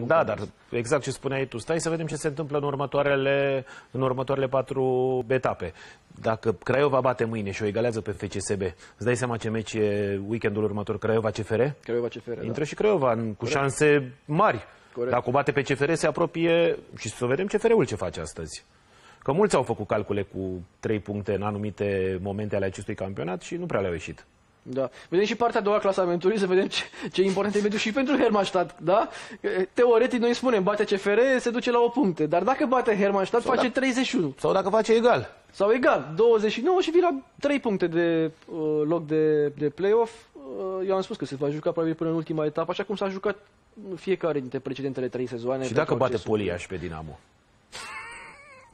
nu Da, contează. dar exact ce spuneai tu, stai să vedem ce se întâmplă în următoarele, în următoarele patru etape. Dacă Craiova bate mâine și o egalează pe FCSB, îți dai seama ce meci e weekendul următor Craiova-CFR? Craiova CFR, da. Intră și Craiova în- cu șanse mari. Corect. Dacă o bate pe CFR, se apropie și să vedem CFR-ul ce face astăzi. Că mulți au făcut calcule cu trei puncte în anumite momente ale acestui campionat și nu prea le-au ieșit. Da. Vedem și partea a doua a clasamentului, să vedem ce, ce important e mediu și pentru Hermannstadt, da? Teoretic noi spunem, bate CFR, se duce la o puncte, dar dacă bate Hermannstadt, face 31. Sau dacă face egal. Sau egal, 29 și vii la 3 puncte de uh, loc de, de play-off. Uh, eu am spus că se va juca probabil până în ultima etapă, așa cum s-a jucat fiecare dintre precedentele trei sezoane. Și pentru dacă bate accesul. Poliaș pe Dinamo.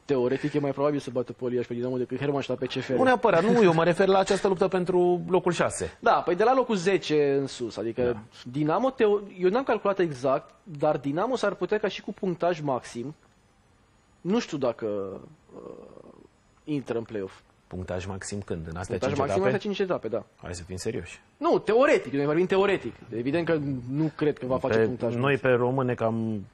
Teoretic e mai probabil să bată Poliaș pe Dinamo decât Hermannstadt pe CFR. Nu neapărat, nu, eu mă refer la această luptă pentru locul 6. Da, păi de la locul 10 în sus, adică da. Dinamo, teo... eu n-am calculat exact, dar Dinamo s-ar putea ca și cu punctaj maxim, nu știu dacă uh, intră în play-off. Punctaj maxim când? În astea Punctaj 5 maxim etape? astea 5 etape, da. Hai să fim serioși. Nu, teoretic, noi vorbim teoretic. Evident că nu cred că va face Pe, punctaj noi maxim. pe române cam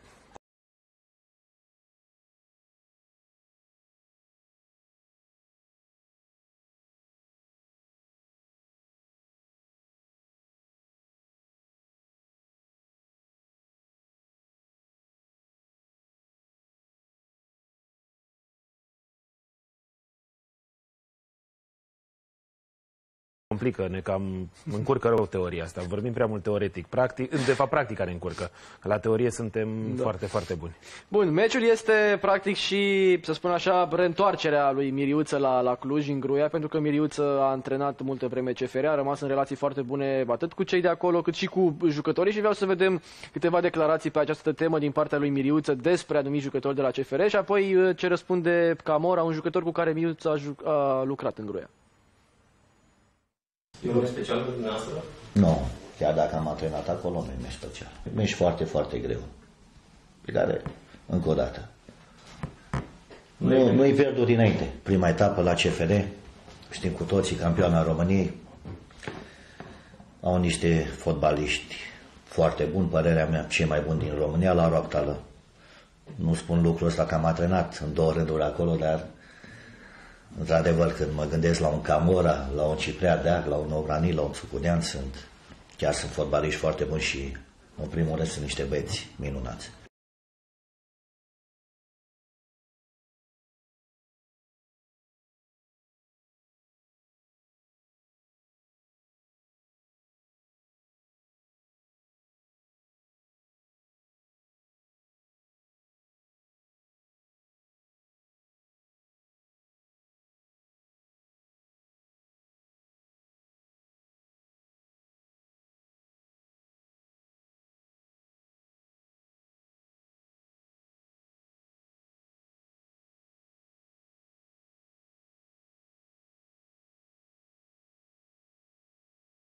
complică, ne cam încurcă rău teoria asta. Vorbim prea mult teoretic. Practic, de fapt, practica ne încurcă. La teorie suntem da. foarte, foarte buni. Bun, meciul este practic și, să spun așa, reîntoarcerea lui Miriuță la, la Cluj, în Gruia, pentru că Miriuță a antrenat multă vreme CFR, a rămas în relații foarte bune atât cu cei de acolo, cât și cu jucătorii și vreau să vedem câteva declarații pe această temă din partea lui Miriuță despre anumiți jucători de la CFR și apoi uh, ce răspunde Camora, un jucător cu care Miriuță a, ju- a lucrat în Gruia. E un meci special pentru dumneavoastră? Nu, chiar dacă am antrenat acolo, nu e meci special. E meci foarte, foarte greu. Pe care, încă o dată, nu, nu-i pierdut dinainte. Prima etapă la CFR, știm cu toții, campioana României, au niște fotbaliști foarte buni, părerea mea, cei mai buni din România la Roactală. Nu spun lucrul ăsta că am antrenat în două rânduri acolo, dar într-adevăr când mă gândesc la un Camora, la un Ciprea Deac, la un Obrani, la un Țucudean, sunt, chiar sunt fotbaliști foarte buni și în primul rând sunt niște băieți minunați.